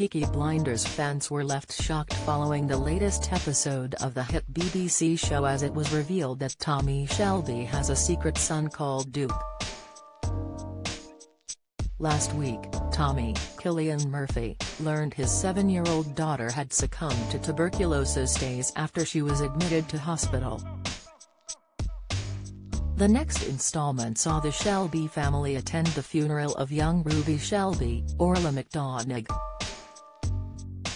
Peaky Blinders fans were left shocked following the latest episode of the hit BBC show as it was revealed that Tommy Shelby has a secret son called Duke. Last week, Tommy, Cillian Murphy, learned his seven-year-old daughter had succumbed to tuberculosis days after she was admitted to hospital. The next installment saw the Shelby family attend the funeral of young Ruby Shelby, Orla McDonagh.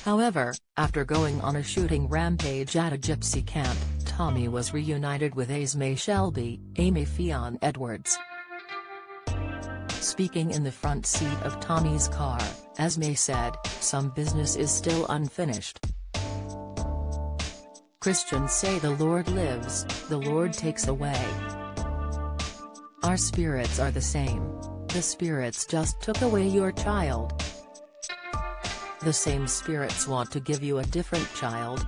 However, after going on a shooting rampage at a gypsy camp, Tommy was reunited with Esme Shelby, Aimee-Ffion Edwards. Speaking in the front seat of Tommy's car, Esme said, some business is still unfinished. Christians say the Lord lives, the Lord takes away. Our spirits are the same. The spirits just took away your child. The same spirits want to give you a different child.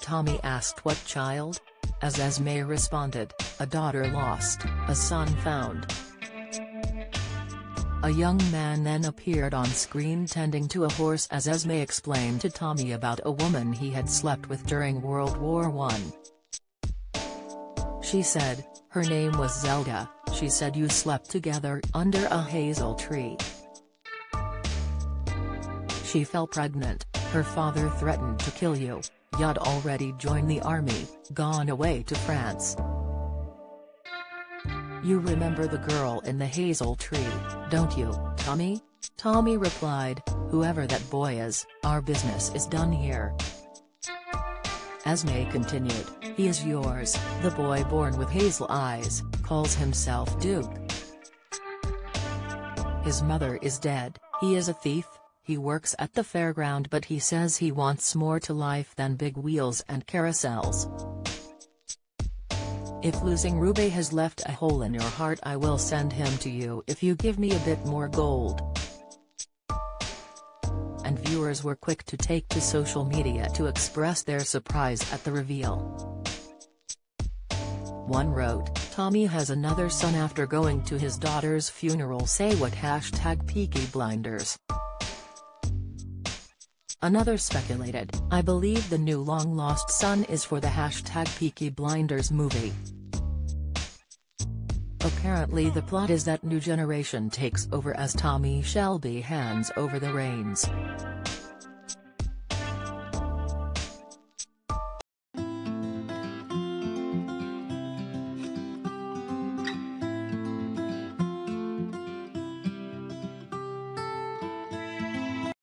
Tommy asked what child? As Esme responded, a daughter lost, a son found. A young man then appeared on screen tending to a horse as Esme explained to Tommy about a woman he had slept with during World War I. She said, her name was Zelda, she said you slept together under a hazel tree. She fell pregnant, her father threatened to kill you, you'd already joined the army, gone away to France. You remember the girl in the hazel tree, don't you, Tommy? Tommy replied, whoever that boy is, our business is done here. Esme continued, he is yours, the boy born with hazel eyes, calls himself Duke. His mother is dead, he is a thief, he works at the fairground but he says he wants more to life than big wheels and carousels. If losing Ruby has left a hole in your heart I will send him to you if you give me a bit more gold and viewers were quick to take to social media to express their surprise at the reveal. One wrote, Tommy has another son after going to his daughter's funeral say what hashtag Peaky Blinders. Another speculated, I believe the new long-lost son is for the hashtag Peaky Blinders movie. Apparently the plot is that new generation takes over as Tommy Shelby hands over the reins.